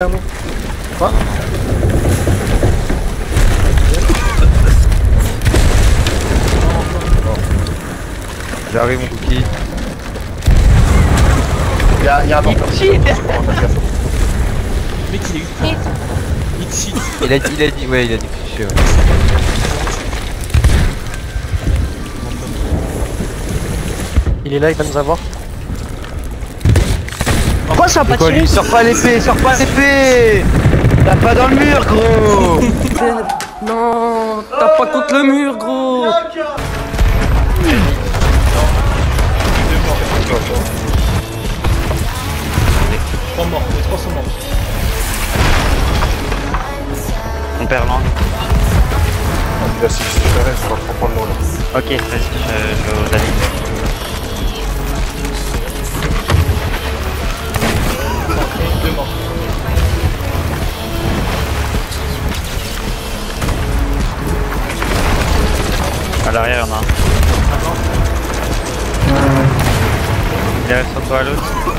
Quoi J'arrive mon cookie. Y'a y a un temps. Mec, il est ultra. Il cheat. Il a dit, il a dit, ouais, il a dit. Ouais. Il est là, il va nous avoir. Ça a pas lui Sors pas l'épée, sors pas l'épée T'as pas dans le mur gros Non, tape pas contre le mur, gros. Trois morts, les trois sont morts. On perd l'angle. Là, si je je vais pas prendre l'eau là. Ok, vas-y, je, je vais aux amis. L'arrière, il y en a un. Il reste sur toi à l'autre.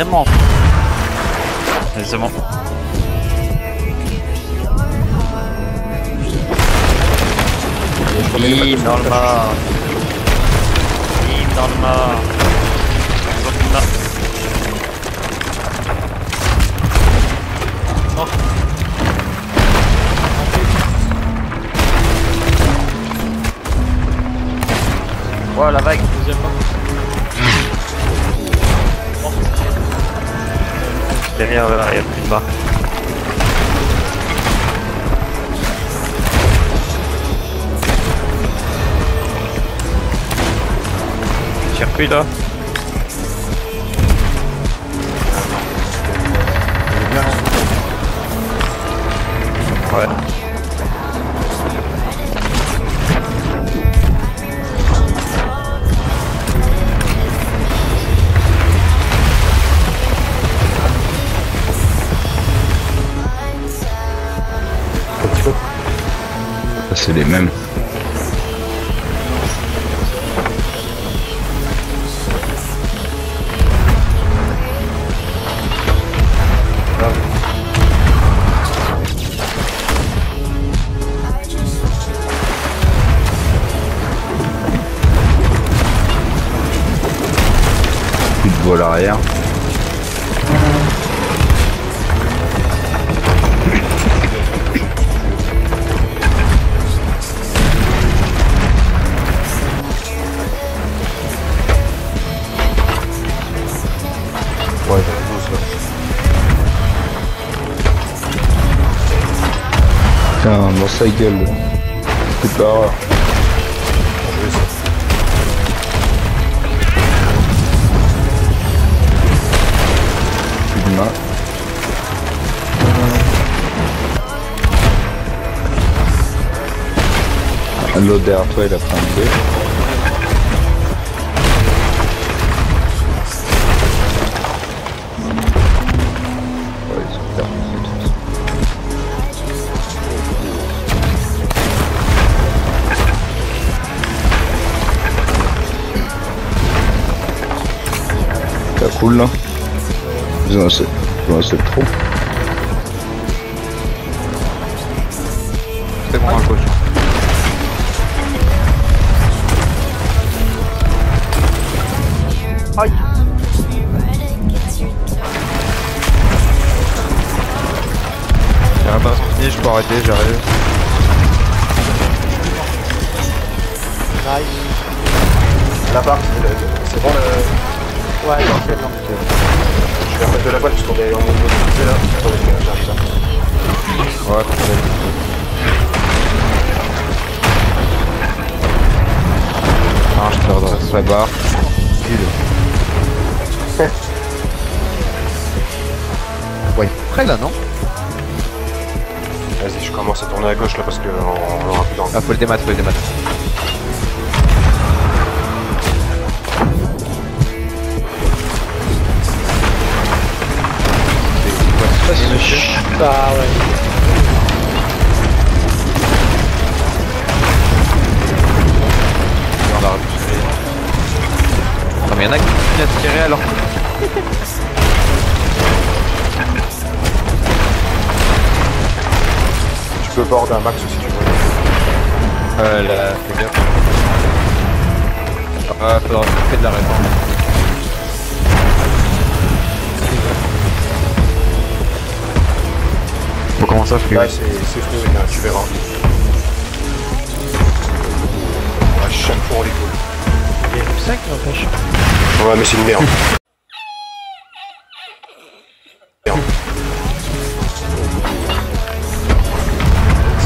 Oh, vraiment Mais C'est bon. Bim dans le mât. Bim dans le mât. Dans le mât. Oh la vague Deuxième Derrière, là, il y a plus de barre. Circuit là Ouais. Les mêmes. Plus de vol arrière. Putain, dans sa gueule. C'est pas rare. Plus de main. L'autre derrière toi, il a pris un B. cool là trop. C'est bon à gauche. Aïe Y'a un pinceau fini, je peux arrêter, j'arrive. Nice. L'appart, il est- c'est bon le. Ouais, c'est bon. Je vais remettre de la boîte parce qu'on est en mobilité là. Attendez, j'arrive là. Ouais, parfait. Ah, je perdrai sa barre. Pile. Ouais, près là, non? Vas-y, je commence à tourner à gauche là parce qu'on on aura plus dans le. Ah, faut le démat, faut le démat. Ah ouais. On va repousser. Non, mais y'en a qui continuent à tirer alors. Tu peux board un max si tu veux. Euh, là, fais gaffe. Ah, faudra faire de la réforme. Faut commencer à Là, c'est c'est fluide, hein, tu verras. À chaque fois, on les coule. Il y a une 5 n'empêche. Ouais, mais c'est une merde. Merde.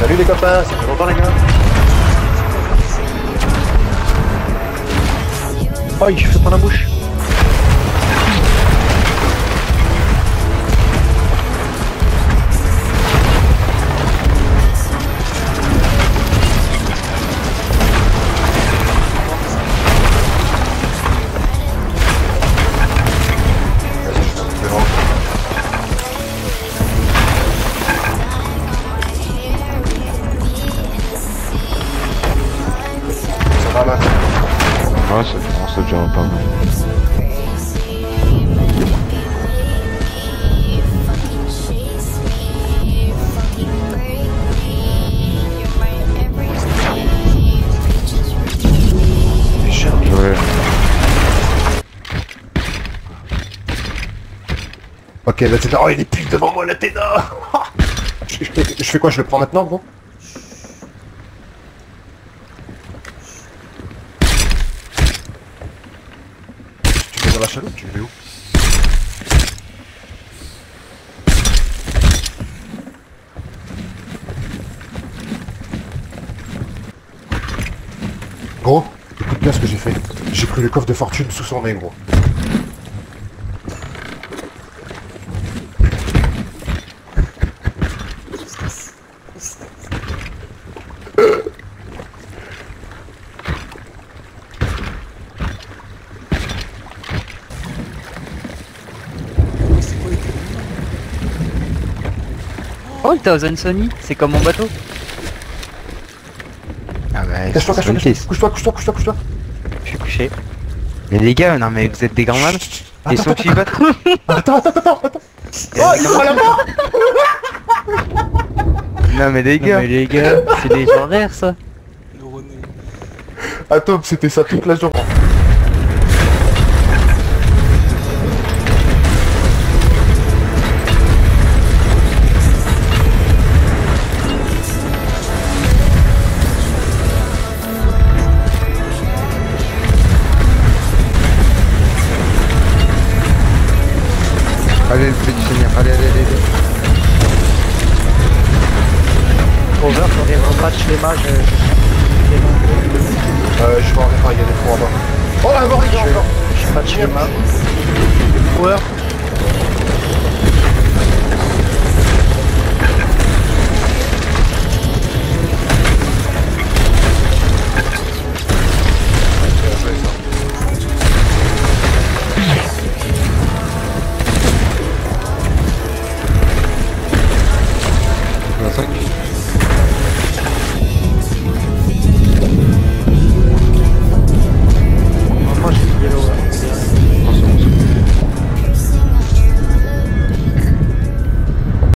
Salut les copains, ça fait longtemps les gars. Oh, il fait pas la bouche. Ok, là c'est Oh, il est pile devant moi, l'Athéna je, je je fais quoi Je le prends maintenant, gros Tu mets dans la Tu le où Gros, écoute bien ce que j'ai fait. J'ai pris le coffre de fortune sous son nez, gros. Oh, le Thousand Sony, c'est comme mon bateau. Ah ouais, Cache-toi, cache-toi, couche-toi, couche-toi, couche-toi, couche-toi. Je suis couché. Mais les gars, non mais vous êtes des grands malades. Ils sont qui bateau Attends, attends, attends, attends. Oh, il prend la mort Non mais les Non, gars. mais les gars, c'est légendaire ça. Attends, c'était ça toute la journée. Allez, le petit seigneur, allez, allez, allez. allez. Over, quand il rematch les mages. euh, Euh, je vais en réparer, il y a des trous en bas. Oh là, encore, il y a encore. Je match les mages. Over.